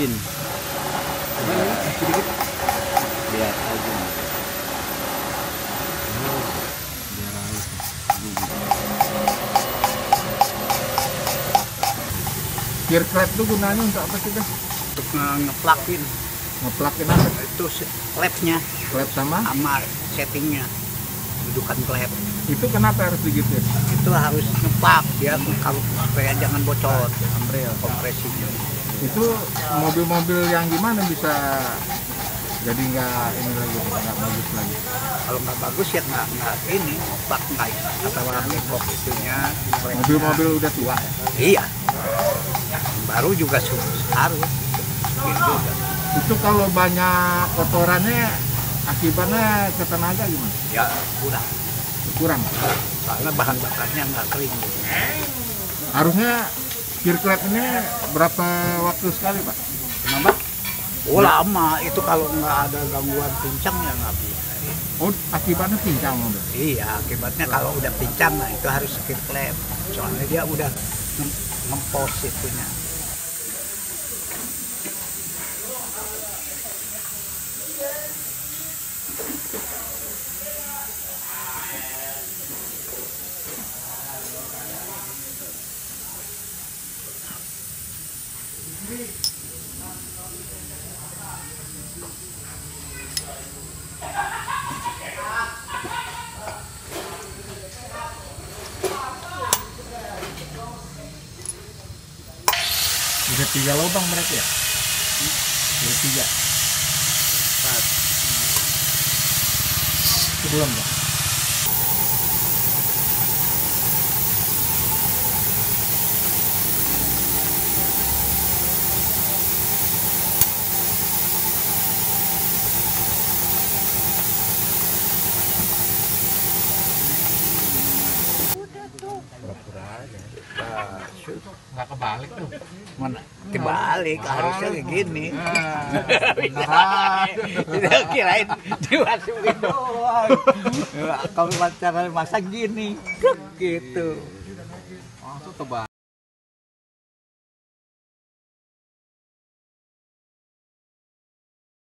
licin sedikit lihat aja biar gear clap itu gunanya untuk apa sih guys untuk nge- ngeplakin. Ngeplakin apa? Itu klepnya clap sama? Sama settingnya. Dudukan klep itu kenapa harus digituin itu harus ngeplak dia kalau supaya jangan bocor. Ambrel kompresinya itu mobil-mobil yang gimana bisa jadi nggak ini lagi nggak bagus lagi? Kalau nggak bagus ya nggak nggak ini plak nggak atau orang ngekok itunya mobil-mobil udah tua? Ya iya. Baru juga harus gitu itu kalau banyak kotorannya akibatnya ke tenaga gimana? Ya udah kurang? Soalnya bahan bakarnya nggak kering. Harusnya clap ini berapa waktu sekali pak kenapa oh lama itu kalau nggak ada gangguan pincang ya nggak bisa oh akibatnya pincang Iya, akibatnya kalau udah pincang, nah itu harus skip klep. Soalnya dia udah ngem- ngempos itunya. Udah tiga lubang berarti ya? Udah tiga. Itu belum pak Nah, nggak kebalik tuh mana dibalik harusnya kayak gini. beneran Tidak kirain dimasukin doang. Kalau cara masak gini, gitu. langsung tebal